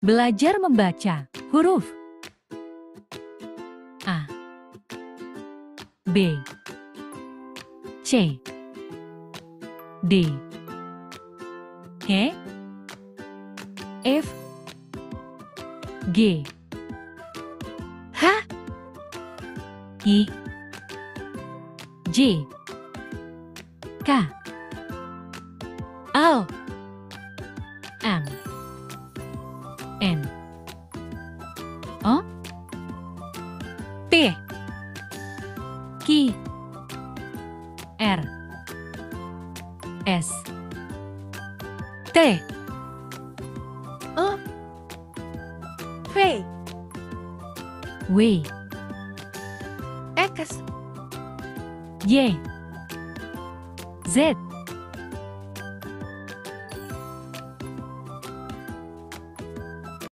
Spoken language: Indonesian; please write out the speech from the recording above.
Belajar membaca huruf. A. B. C. D. E. F. G. H. I. J. K. L. M N. O. P. Q. R. S. T. E V. W. X. Y. Z